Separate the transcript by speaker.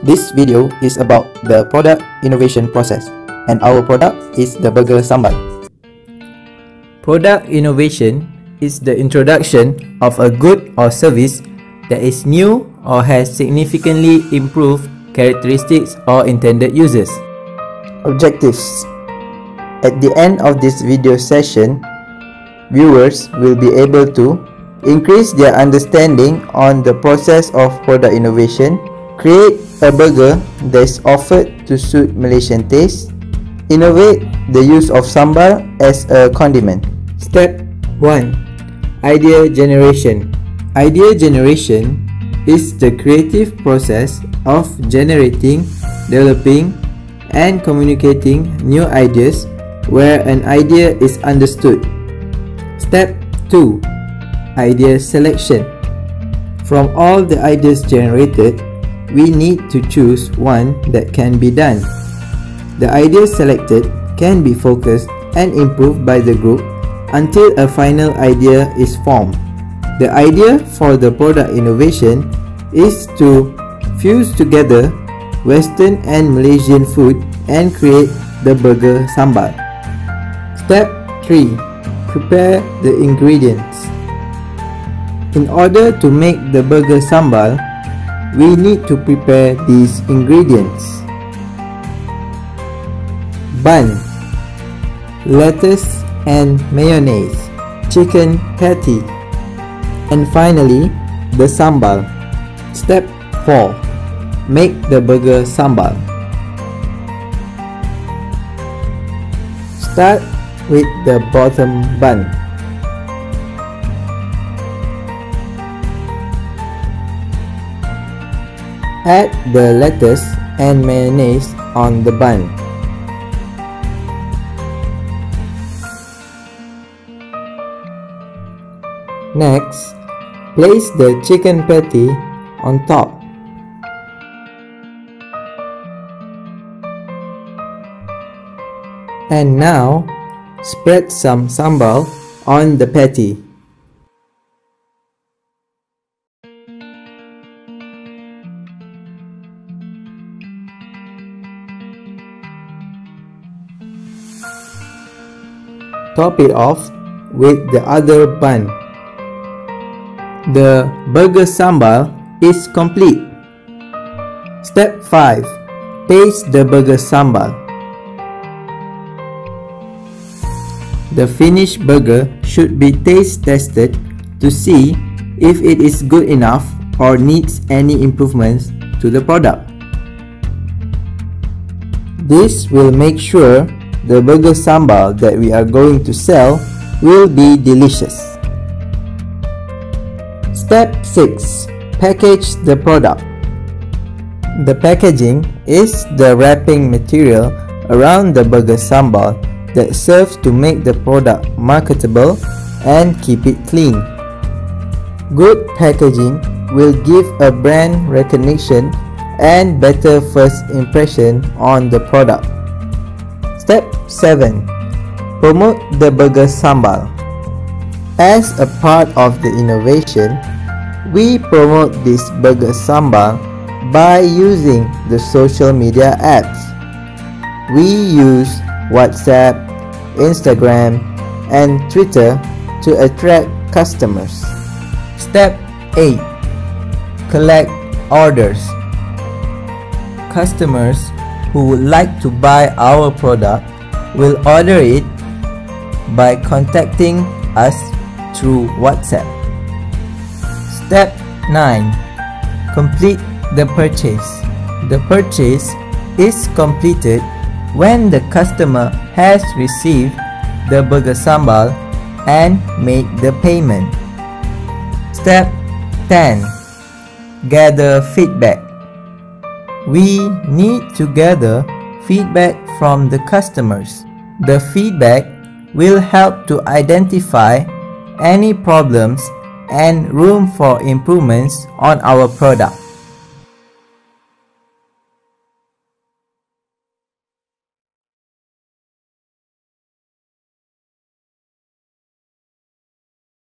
Speaker 1: This video is about the product innovation process and our product is the burger sambal.
Speaker 2: Product innovation is the introduction of a good or service that is new or has significantly improved characteristics or intended uses.
Speaker 1: Objectives At the end of this video session, viewers will be able to increase their understanding on the process of product innovation, create a burger that is offered to suit Malaysian taste, innovate the use of sambal as a condiment.
Speaker 2: Step 1 Idea Generation Idea generation is the creative process of generating, developing, and communicating new ideas where an idea is understood. Step 2 Idea selection. From all the ideas generated, we need to choose one that can be done. The ideas selected can be focused and improved by the group until a final idea is formed. The idea for the product innovation is to fuse together Western and Malaysian food and create the burger sambal. Step 3. Prepare the ingredients. In order to make the burger sambal, we need to prepare these ingredients. Bun, lettuce and mayonnaise, chicken patty, and finally the sambal. Step 4. Make the burger sambal. Start with the bottom bun. Add the lettuce and mayonnaise on the bun. Next, place the chicken patty on top. And now, spread some sambal on the patty. Top it off with the other bun. The burger sambal is complete. Step 5. Taste the burger sambal. The finished burger should be taste tested to see if it is good enough or needs any improvements to the product. This will make sure the burger sambal that we are going to sell will be delicious. Step 6. Package the product. The packaging is the wrapping material around the burger sambal that serves to make the product marketable and keep it clean. Good packaging will give a brand recognition and better first impression on the product. Step 7. Promote the burger sambal. As a part of the innovation, we promote this burger sambal by using the social media apps. We use WhatsApp, Instagram, and Twitter to attract customers. Step 8. Collect orders. Customers who would like to buy our product will order it by contacting us through WhatsApp. Step 9. Complete the purchase. The purchase is completed when the customer has received the burger sambal and made the payment. Step 10. Gather feedback. We need to gather feedback from the customers. The feedback will help to identify any problems and room for improvements on our product.